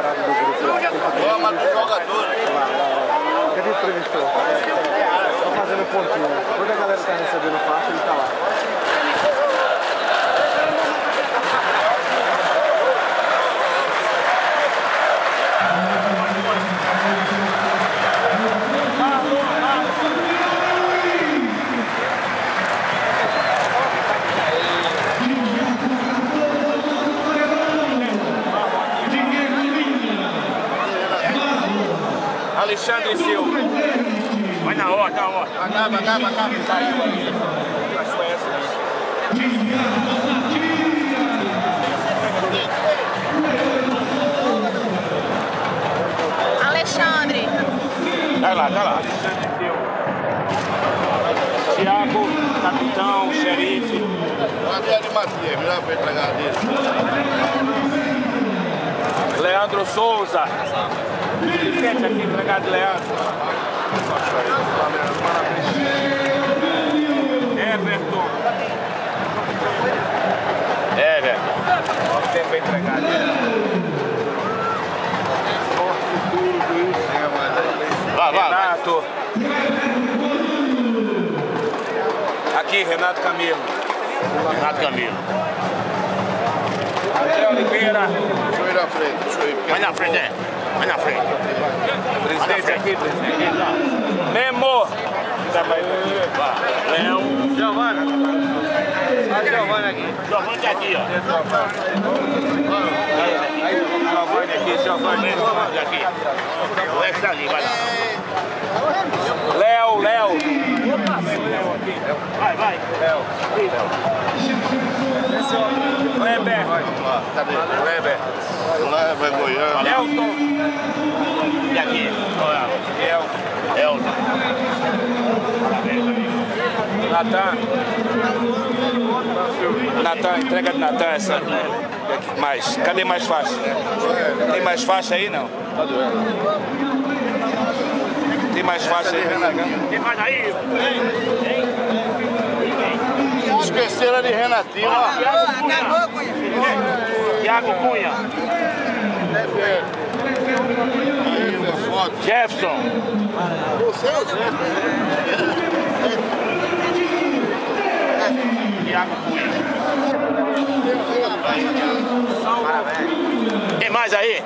separado do grupo lá. Ó, o jogador. Lá, lá, lá. Ele entrevistou. Estão fazendo um pontinho. Toda a galera que tá recebendo faixa, ele tá lá. Alexandre Silva. Vai na na ordem. Vai cá, vai cá, vai cá. Saiu ali. Na Suécia. Alexandre. Tá lá, tá lá. Tiago, capitão, xerife. Cadê a de Matias? Melhor pra entregar dele. Leandro Souza. Esquece aqui, empregado de Leandro. Everton. Everton. Quanto tempo Vai, vai, vai. Renato. Aqui, Renato Camilo. Renato Camilo. André Oliveira. Deixa eu ir na frente, deixa eu ir. Vai na frente, é. Vai na frente. Presidente aqui, presidente. Memo. Dá pra ir. Léo. Giovana. Olha Giovana aqui. Giovanni tá aqui, ó. Giovanni aqui. Giovanni aqui. O Lex tá ali, vai lá. Léo, Léo. Vai, vai. Léo. Kleber. Cadê? Kleber. Lá vai Goiânia. Elton. E aqui. El. Elton. Natan. Natan, entrega de Natan essa. Mais. Cadê mais faixa? Tem mais faixa aí não? Tem mais faixa aí? Tem mais aí? Esqueceram de Renatinho, ó. Acabou, Cunha. Thiago Cunha. Jefferson. Você é o Zé. Thiago Cunha. Tem mais aí?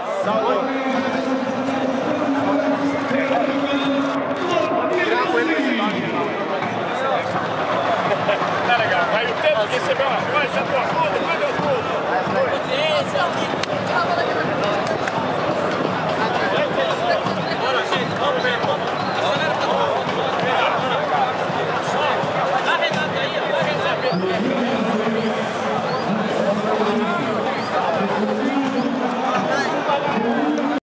Yeah.